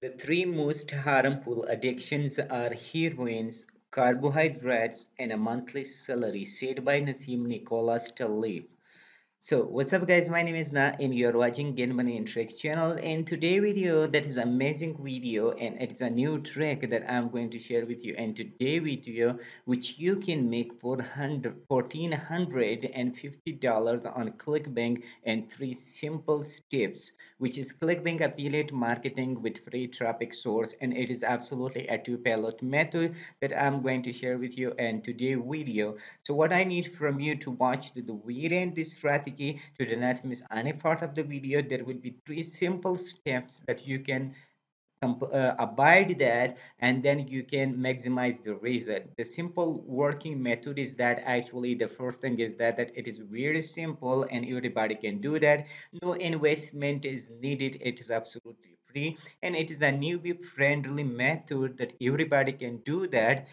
The three most harmful addictions are heroines, carbohydrates, and a monthly salary, said by Nassim Nicholas Taleb. So what's up guys, my name is Na and you're watching Gain Money and Trick channel. And today video that is amazing video and it is a new trick that I'm going to share with you. And today video which you can make 400 1450 dollars on clickbank and three simple steps which is clickbank affiliate marketing with free traffic source. And it is absolutely a two pilot method that I'm going to share with you and today video. So what I need from you to watch the video and this strategy strategy to do not miss any part of the video there will be three simple steps that you can uh, abide that and then you can maximize the result the simple working method is that actually the first thing is that, that it is very simple and everybody can do that. No investment is needed it is absolutely free and it is a newbie friendly method that everybody can do that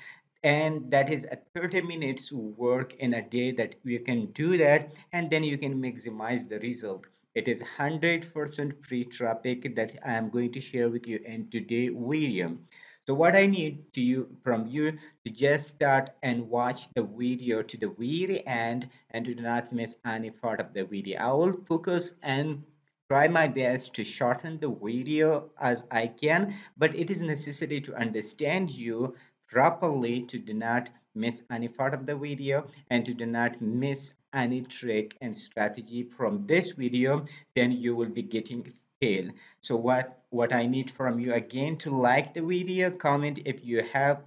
and that is a 30 minutes work in a day that you can do that and then you can maximize the result. It is 100% free traffic that i am going to share with you in today video. So what i need to you from you to just start and watch the video to the very end and do not miss any part of the video. I will focus and try my best to shorten the video as I can but it is necessary to understand you properly to do not miss any part of the video and to do not miss any trick and strategy from this video then you will be getting fail so what what i need from you again to like the video comment if you have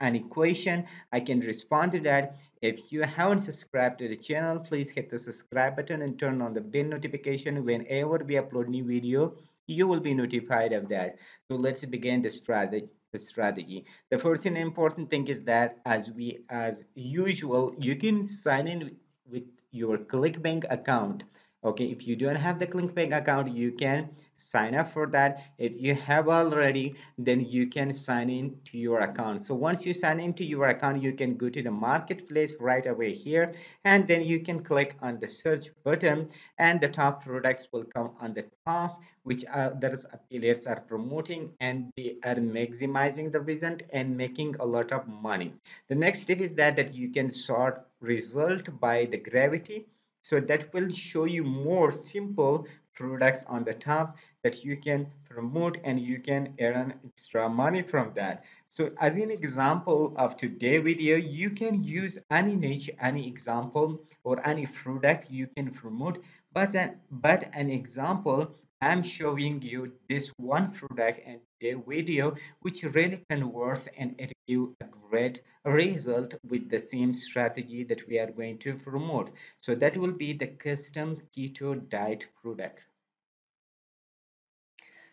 any question i can respond to that. If you haven't subscribed to the channel please hit the subscribe button and turn on the bell notification. Whenever we upload new video you will be notified of that. So let's begin the strategy strategy. The first and important thing is that as we as usual you can sign in with your clickbank account. Okay if you don't have the clickbank account you can sign up for that. If you have already then you can sign in to your account. So once you sign into your account you can go to the marketplace right away here and then you can click on the search button and the top products will come on the top which others affiliates are promoting and they are maximizing the result and making a lot of money. The next step is that that you can sort result by the gravity. So that will show you more simple products on the top that you can promote and you can earn extra money from that. So as an example of today video you can use any niche any example or any product you can promote. But an, but an example i'm showing you this one product and the video which really work and it give a great result with the same strategy that we are going to promote. So that will be the custom keto diet product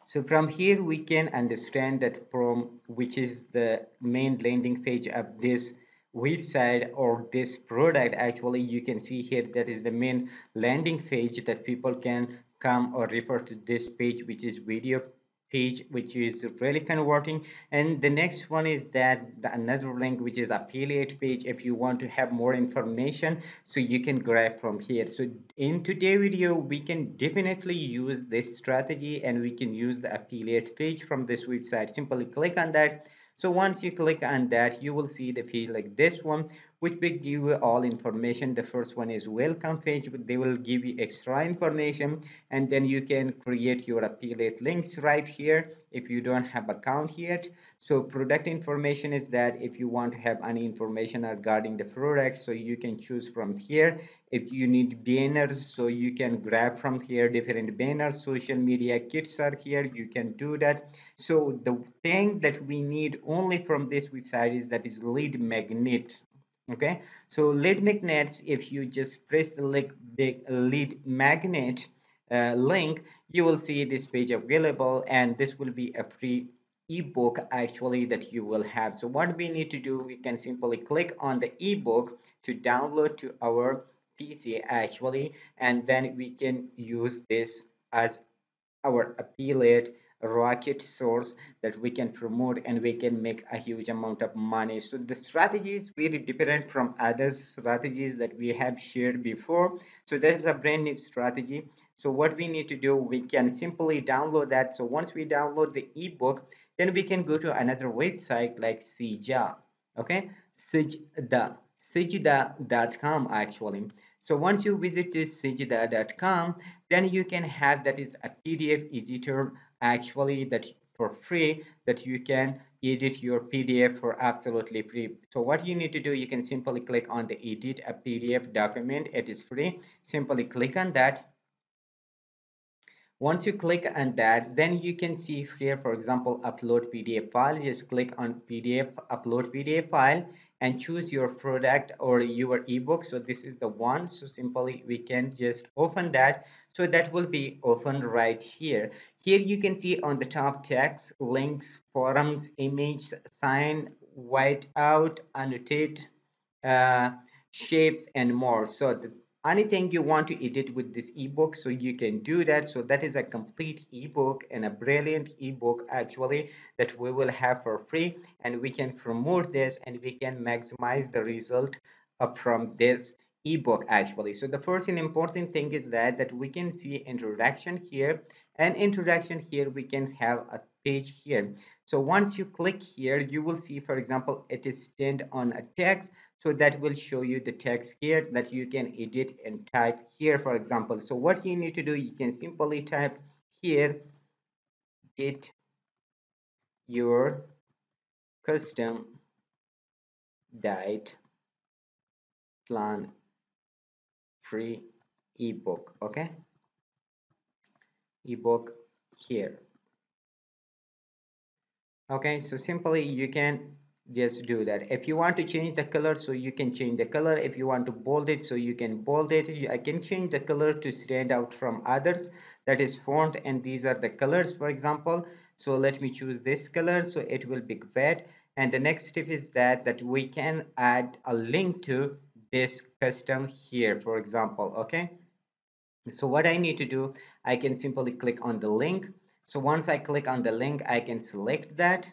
so from here we can understand that from which is the main landing page of this website or this product actually you can see here that is the main landing page that people can come or refer to this page which is video page which is really converting and the next one is that the another link which is affiliate page if you want to have more information so you can grab from here. So in today video we can definitely use this strategy and we can use the affiliate page from this website. Simply click on that. So once you click on that you will see the page like this one which will give you all information. The first one is welcome page. They will give you extra information and then you can create your affiliate links right here if you don't have account yet. So product information is that if you want to have any information regarding the product so you can choose from here. If you need banners so you can grab from here different banners. Social media kits are here. You can do that. So the thing that we need only from this website is that is lead magnet okay? So lead magnets if you just press the lead magnet uh, link you will see this page available and this will be a free ebook actually that you will have. So what we need to do we can simply click on the ebook to download to our pc actually and then we can use this as our affiliate rocket source that we can promote and we can make a huge amount of money. So the strategy is very different from other strategies that we have shared before. So that is a brand new strategy. So what we need to do we can simply download that. So once we download the ebook then we can go to another website like Sejda okay? Sejda Sejda.com actually. So once you visit to Sejda.com then you can have that is a PDF editor actually that for free that you can edit your PDF for absolutely free. So what you need to do, you can simply click on the edit a PDF document. It is free. Simply click on that once you click on that then you can see here for example upload pdf file just click on pdf upload pdf file and choose your product or your ebook. So this is the one. So simply we can just open that. So that will be open right here. Here you can see on the top text links forums image sign white out annotate uh, shapes and more. So the anything you want to edit with this ebook so you can do that. So that is a complete ebook and a brilliant ebook actually that we will have for free and we can promote this and we can maximize the result uh, from this ebook actually. So the first and important thing is that that we can see introduction here and introduction here we can have a page here. So once you click here you will see for example it is stand on a text so that will show you the text here that you can edit and type here for example. So what you need to do you can simply type here get your custom diet plan free ebook okay ebook here. Okay so simply you can just do that. If you want to change the color so you can change the color. If you want to bold it so you can bold it. I can change the color to stand out from others. That is font and these are the colors for example. So let me choose this color so it will be red. And the next step is that that we can add a link to this custom here for example okay? So what i need to do i can simply click on the link. So once i click on the link i can select that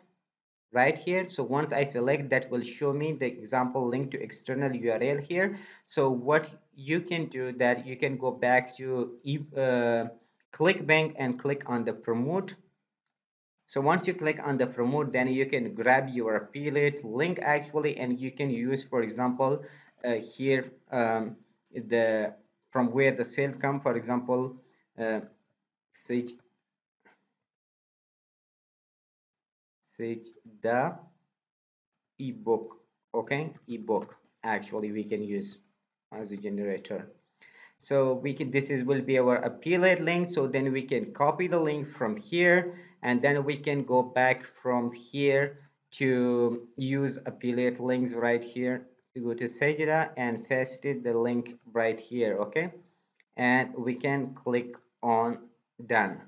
right here. So once i select that will show me the example link to external url here. So what you can do that you can go back to uh, clickbank and click on the promote. So once you click on the promote then you can grab your affiliate link actually and you can use for example uh, here um, the from where the sale come for example uh, search the ebook okay? Ebook actually we can use as a generator. So we can this is will be our affiliate link so then we can copy the link from here and then we can go back from here to use affiliate links right here to go to Sejda and paste the link right here okay? And we can click on done.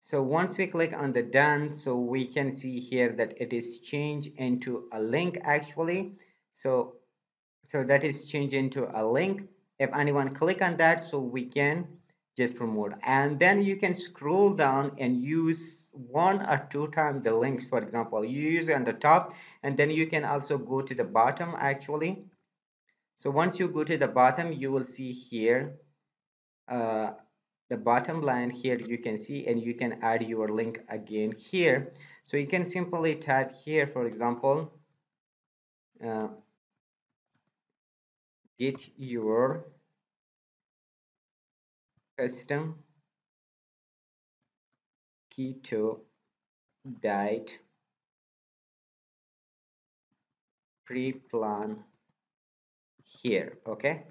So once we click on the done so we can see here that it is changed into a link actually. So so that is changed into a link. If anyone click on that so we can just promote and then you can scroll down and use one or two times the links. For example you use on the top and then you can also go to the bottom actually. So once you go to the bottom you will see here uh, the bottom line here you can see and you can add your link again here. So you can simply type here for example uh, get your custom keto diet pre-plan here okay?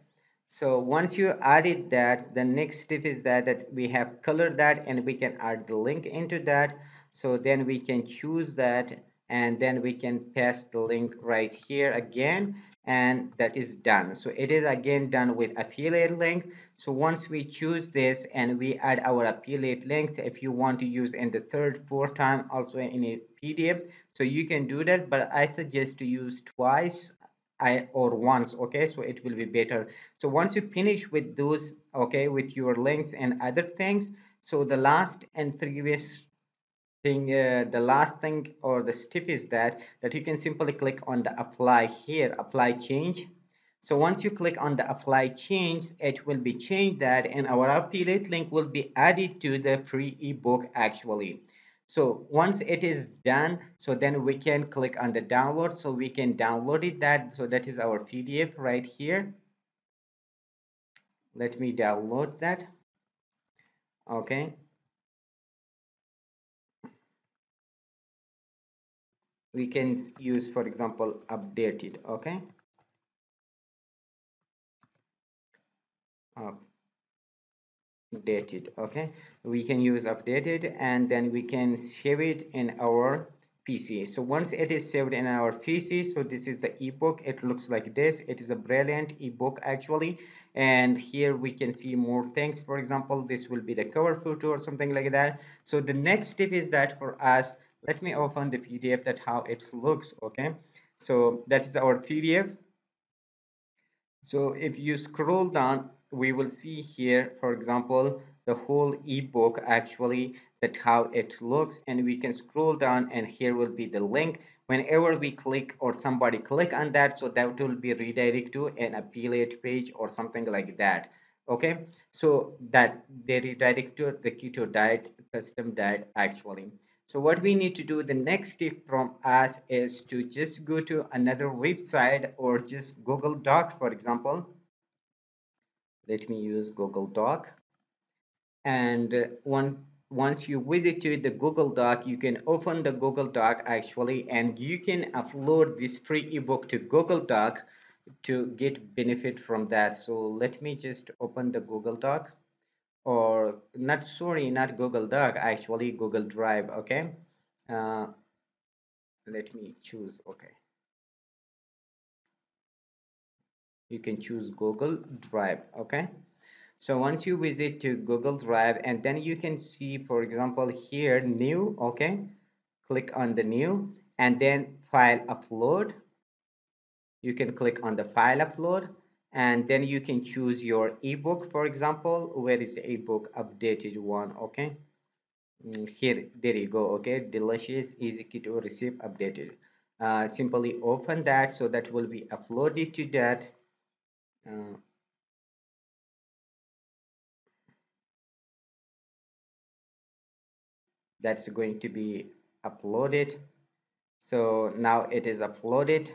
So once you added that the next step is that that we have colored that and we can add the link into that. So then we can choose that and then we can paste the link right here again and that is done. So it is again done with affiliate link. So once we choose this and we add our affiliate links if you want to use in the third fourth time also in a pdf so you can do that but i suggest to use twice I, or once okay? So it will be better. So once you finish with those okay with your links and other things so the last and previous thing uh, the last thing or the step is that that you can simply click on the apply here apply change. So once you click on the apply change it will be changed that and our affiliate link will be added to the free ebook actually. So once it is done so then we can click on the download. So we can download it that so that is our pdf right here. Let me download that. Okay we can use for example updated okay? Updated okay? We can use updated and then we can save it in our PC so once it is saved in our PC so this is the ebook. It looks like this. It is a brilliant ebook actually. And here we can see more things. For example this will be the cover photo or something like that. So the next step is that for us let me open the pdf that how it looks okay? So that is our pdf so if you scroll down we will see here for example the whole ebook actually that how it looks and we can scroll down and here will be the link. Whenever we click or somebody click on that so that will be redirect to an affiliate page or something like that okay? So that they redirect to the keto diet custom diet actually so what we need to do the next step from us is to just go to another website or just google doc for example. Let me use google doc. And uh, one once you visit to the google doc you can open the google doc actually and you can upload this free ebook to google doc to get benefit from that. So let me just open the google doc or not sorry not google doc actually google drive okay? Uh, let me choose okay. You can choose google drive okay? So once you visit to google drive and then you can see for example here new okay? Click on the new and then file upload. You can click on the file upload and then you can choose your ebook for example. Where is the ebook updated one? Okay. Mm, here there you go. Okay. Delicious easy keto receipt updated. Uh, simply open that so that will be uploaded to that. Uh, that's going to be uploaded. So now it is uploaded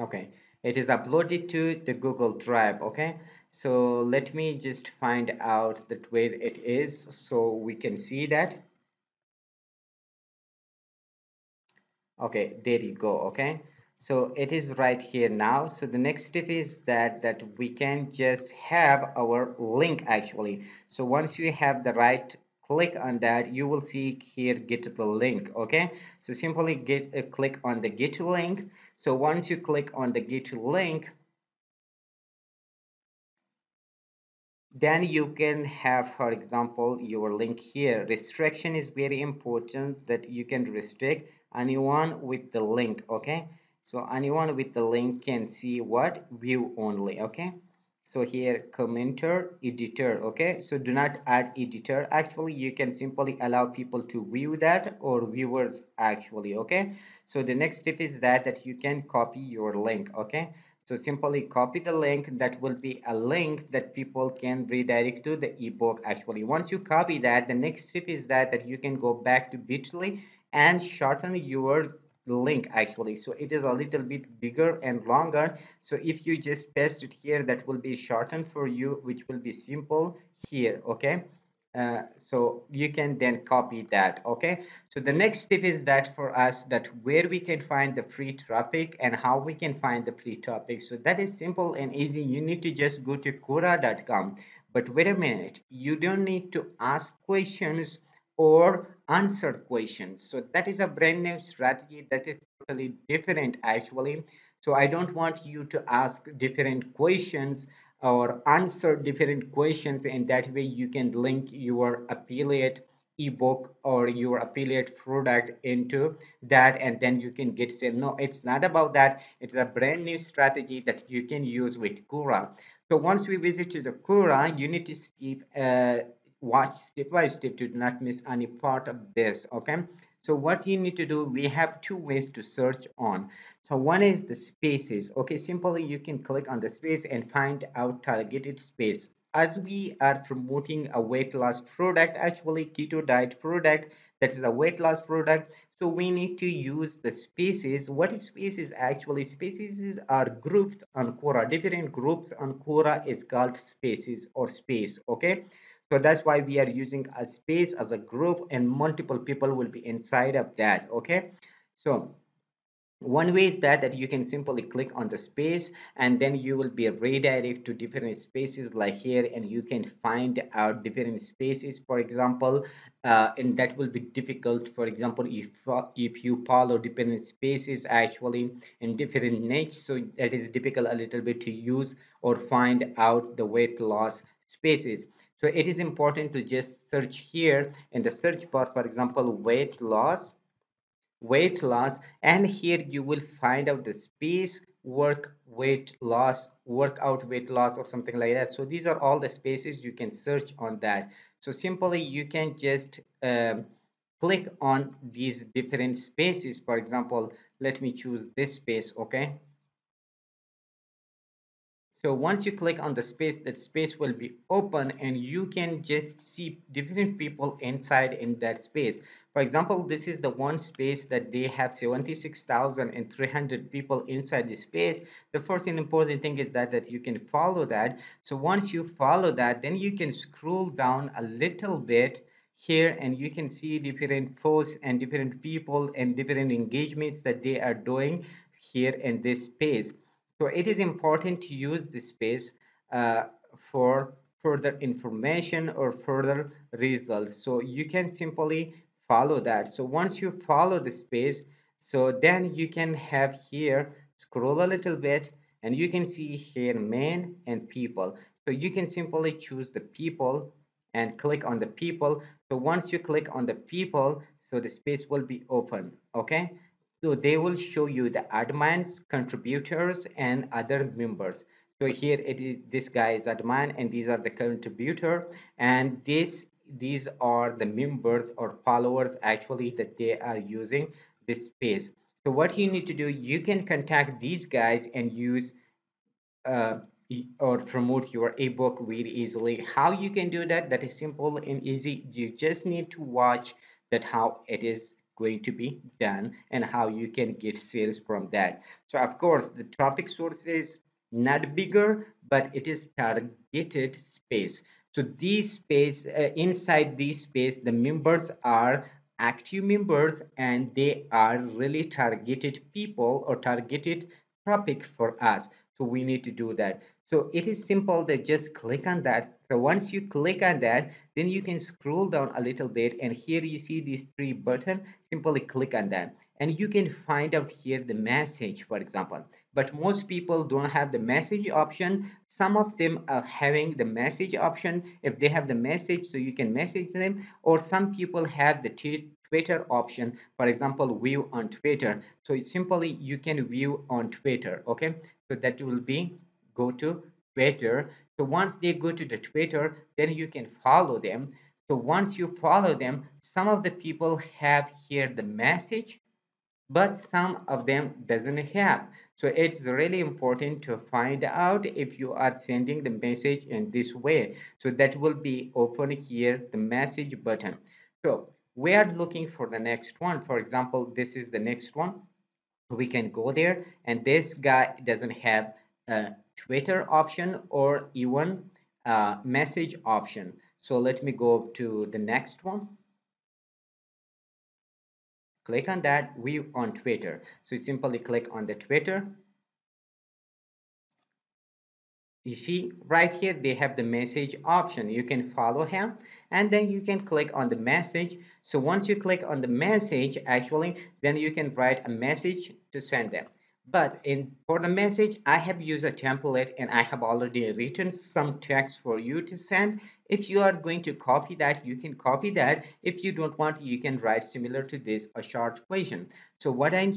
okay. It is uploaded to the google drive okay? So let me just find out that where it is so we can see that. Okay there you go okay? So it is right here now. So the next step is that that we can just have our link actually. So once you have the right click on that you will see here get the link okay? So simply get a click on the get link. So once you click on the get link then you can have for example your link here. Restriction is very important that you can restrict anyone with the link okay? So anyone with the link can see what? View only okay so here commenter editor okay? So do not add editor. Actually you can simply allow people to view that or viewers actually okay? So the next step is that that you can copy your link okay? So simply copy the link. That will be a link that people can redirect to the ebook actually. Once you copy that the next step is that that you can go back to bitly and shorten your link actually. So it is a little bit bigger and longer. So if you just paste it here that will be shortened for you which will be simple here okay? Uh, so you can then copy that okay? So the next step is that for us that where we can find the free topic and how we can find the free topic so that is simple and easy. You need to just go to quora.com but wait a minute. You don't need to ask questions or answer questions so that is a brand new strategy that is totally different actually. So i don't want you to ask different questions or answer different questions and that way you can link your affiliate ebook or your affiliate product into that and then you can get sale no it's not about that. It's a brand new strategy that you can use with Quora so once we visit to the Quora you need to skip uh, watch step by step to not miss any part of this okay? So what you need to do we have two ways to search on. So one is the spaces okay? Simply you can click on the space and find out targeted space. As we are promoting a weight loss product actually keto diet product that is a weight loss product so we need to use the spaces. What is spaces? Actually spaces are grouped on quora. Different groups on quora is called spaces or space okay so that's why we are using a space as a group and multiple people will be inside of that okay? So one way is that that you can simply click on the space and then you will be redirected to different spaces like here and you can find out different spaces for example uh, and that will be difficult. For example if if you follow different spaces actually in different niche so that is difficult a little bit to use or find out the weight loss spaces so it is important to just search here in the search bar for example weight loss weight loss and here you will find out the space work weight loss workout weight loss or something like that. So these are all the spaces you can search on that. So simply you can just um, click on these different spaces. For example let me choose this space okay so once you click on the space that space will be open and you can just see different people inside in that space. For example this is the one space that they have 76,300 people inside the space. The first and important thing is that that you can follow that. So once you follow that then you can scroll down a little bit here and you can see different posts and different people and different engagements that they are doing here in this space so it is important to use this space uh, for further information or further results. So you can simply follow that. So once you follow the space, so then you can have here, scroll a little bit and you can see here men and people. So you can simply choose the people and click on the people. So once you click on the people, so the space will be open. Okay. So they will show you the admins, contributors, and other members. So here it is this guy is admin and these are the contributor and this these are the members or followers actually that they are using this space. So what you need to do, you can contact these guys and use uh, or promote your ebook very easily. How you can do that? That is simple and easy. You just need to watch that how it is going to be done and how you can get sales from that. So of course the traffic source is not bigger but it is targeted space. So this space uh, inside this space the members are active members and they are really targeted people or targeted traffic for us. So we need to do that so it is simple that just click on that. So once you click on that then you can scroll down a little bit and here you see these three button simply click on that and you can find out here the message for example. But most people don't have the message option. Some of them are having the message option. If they have the message so you can message them. Or some people have the twitter option. For example view on twitter. So it's simply you can view on twitter okay? So that will be go to Twitter. So once they go to the Twitter, then you can follow them. So once you follow them, some of the people have here the message, but some of them doesn't have. So it's really important to find out if you are sending the message in this way. So that will be open here, the message button. So we are looking for the next one. For example, this is the next one. We can go there and this guy doesn't have a Twitter option or even a message option. So let me go to the next one. Click on that, view on Twitter. So simply click on the Twitter. You see right here they have the message option. You can follow him and then you can click on the message. So once you click on the message actually then you can write a message to send them but in for the message i have used a template and i have already written some text for you to send. If you are going to copy that you can copy that. If you don't want you can write similar to this a short question. so what i'm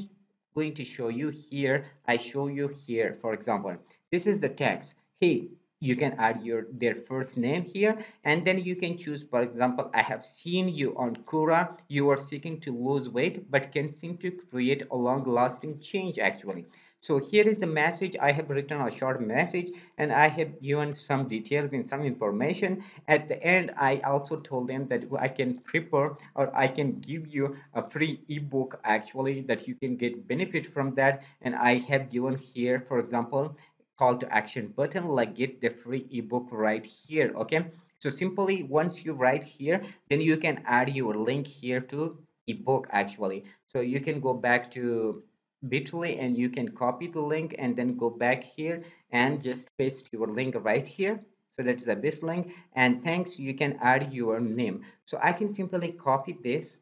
going to show you here i show you here for example. This is the text. Hey you can add your their first name here and then you can choose for example i have seen you on quora you are seeking to lose weight but can seem to create a long lasting change actually. So here is the message. I have written a short message and i have given some details and some information. At the end i also told them that i can prepare or i can give you a free ebook actually that you can get benefit from that. And i have given here for example call to action button like get the free ebook right here okay? So simply once you write here then you can add your link here to ebook actually. So you can go back to bitly and you can copy the link and then go back here and just paste your link right here. So that is a bit link. And thanks you can add your name. So i can simply copy this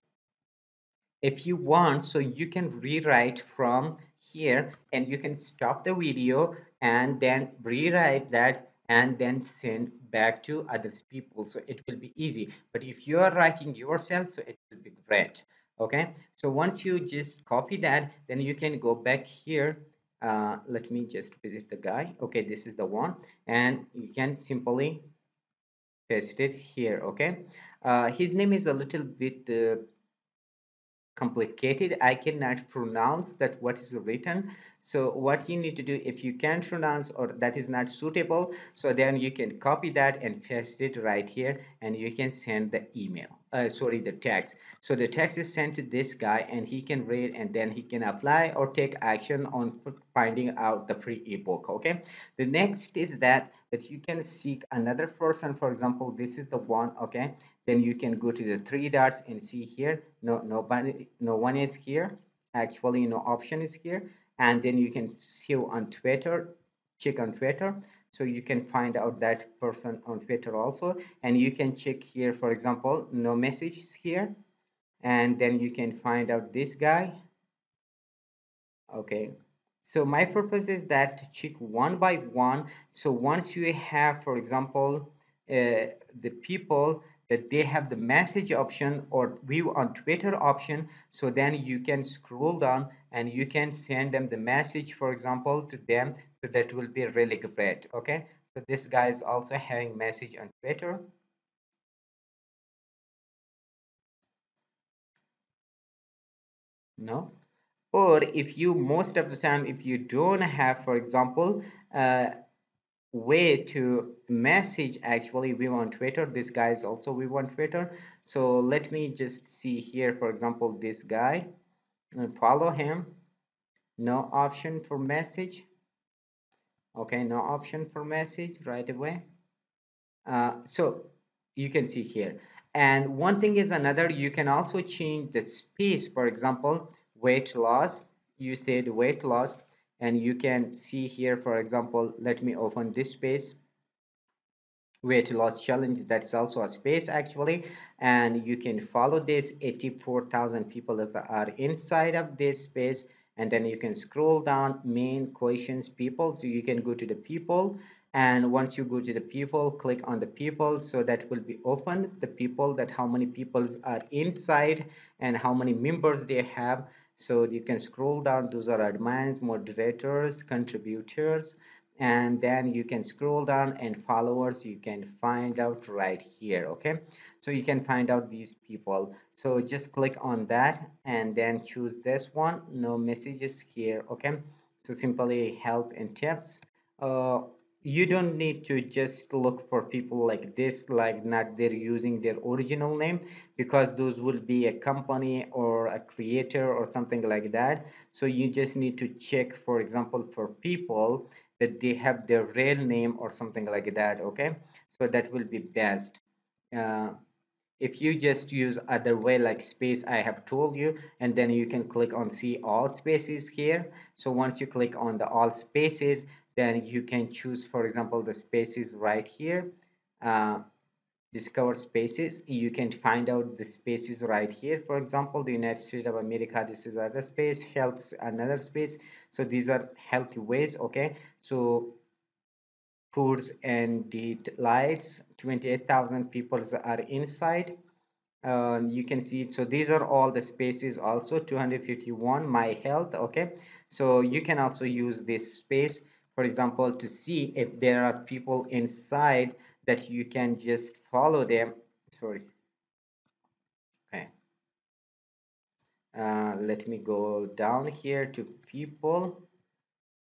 if you want so you can rewrite from here and you can stop the video and then rewrite that and then send back to other people. So it will be easy. But if you are writing yourself so it will be great. Okay? So once you just copy that then you can go back here. Uh, let me just visit the guy. Okay this is the one. And you can simply paste it here. Okay? Uh, his name is a little bit uh, complicated i cannot pronounce that what is written. So what you need to do if you can't pronounce or that is not suitable so then you can copy that and paste it right here and you can send the email uh, sorry the text. So the text is sent to this guy and he can read and then he can apply or take action on finding out the free ebook okay? The next is that that you can seek another person. For example this is the one okay then you can go to the three dots and see here. No nobody no one is here. Actually no option is here. And then you can see on Twitter check on Twitter. So you can find out that person on Twitter also. And you can check here for example no messages here. And then you can find out this guy. Okay. So my purpose is that to check one by one. So once you have for example uh, the people that they have the message option or view on Twitter option so then you can scroll down and you can send them the message for example to them so that will be really great okay? So this guy is also having message on Twitter. No? Or if you most of the time if you don't have for example uh, way to message actually we want twitter. This guy is also we want twitter. So let me just see here for example this guy. And follow him. No option for message. Okay no option for message right away. Uh, so you can see here. And one thing is another you can also change the space. For example weight loss. You said weight loss and you can see here for example let me open this space. Weight loss challenge that's also a space actually. And you can follow this. 84,000 people that are inside of this space. And then you can scroll down main questions people. So you can go to the people. And once you go to the people click on the people. So that will be open the people that how many people are inside and how many members they have so you can scroll down. Those are admins moderators contributors and then you can scroll down and followers you can find out right here okay? So you can find out these people. So just click on that and then choose this one. No messages here okay? So simply health and tips. Uh, you don't need to just look for people like this like not they're using their original name because those will be a company or a creator or something like that. So you just need to check for example for people that they have their real name or something like that okay? So that will be best. Uh, if you just use other way like space I have told you and then you can click on see all spaces here. So once you click on the all spaces then you can choose for example the spaces right here uh, discover spaces. You can find out the spaces right here. For example the united states of america this is other space. Health another space. So these are healthy ways okay? So foods and lights 28,000 people are inside. Um, you can see it so these are all the spaces also 251 my health okay? So you can also use this space for example to see if there are people inside that you can just follow them. Sorry. Okay. Uh, let me go down here to people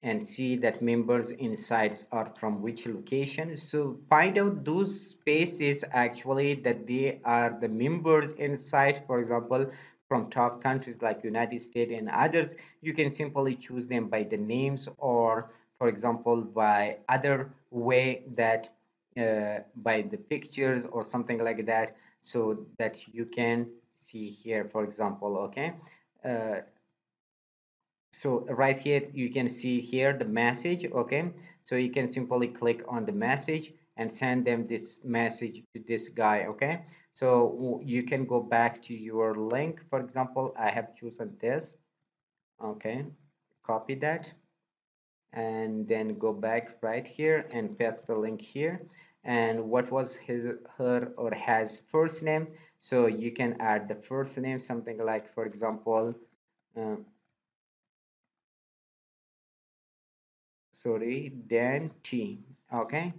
and see that members insights are from which location. So find out those spaces actually that they are the members inside for example from top countries like united states and others you can simply choose them by the names or for example by other way that uh, by the pictures or something like that so that you can see here for example okay? Uh, so right here you can see here the message okay? So you can simply click on the message and send them this message to this guy okay? So you can go back to your link. For example i have chosen this. Okay copy that and then go back right here and paste the link here. And what was his her or has first name? So you can add the first name something like for example uh, sorry Denti okay?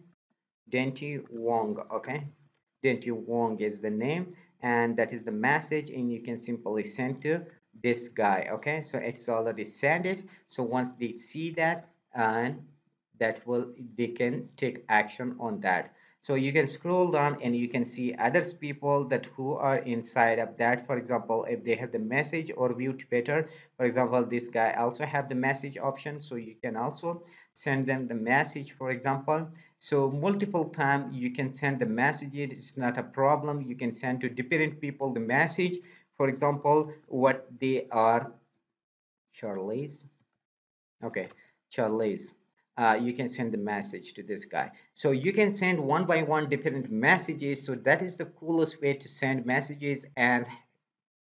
Denti Wong okay? Denti Wong is the name and that is the message and you can simply send to this guy okay? So it's already sent it. So once they see that and that will they can take action on that. So you can scroll down and you can see others people that who are inside of that. For example if they have the message or viewed better for example this guy also have the message option. So you can also send them the message for example. So multiple time you can send the message it's not a problem. You can send to different people the message. For example what they are charlie's okay charlie's uh, you can send the message to this guy. So you can send one by one different messages. So that is the coolest way to send messages and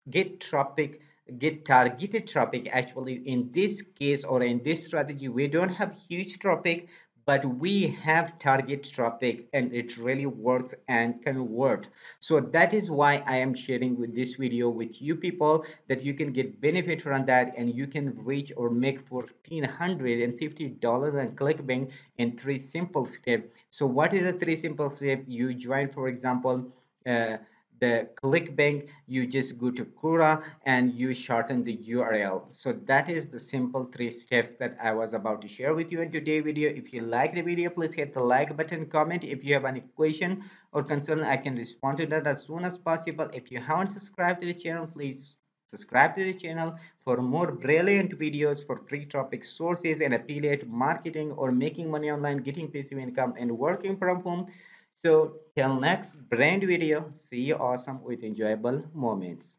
get traffic get targeted traffic actually in this case or in this strategy. We don't have huge traffic but we have target traffic and it really works and convert so that is why i am sharing with this video with you people that you can get benefit from that and you can reach or make 1450 dollars on clickbank in three simple steps. So what is the three simple steps? You join for example uh, the ClickBank, you just go to Quora and you shorten the URL. So that is the simple three steps that I was about to share with you in today's video. If you like the video, please hit the like button, comment. If you have any question or concern, I can respond to that as soon as possible. If you haven't subscribed to the channel, please subscribe to the channel for more brilliant videos for free topic sources and affiliate marketing or making money online, getting passive income and working from home. So till next brand video, see you awesome with enjoyable moments.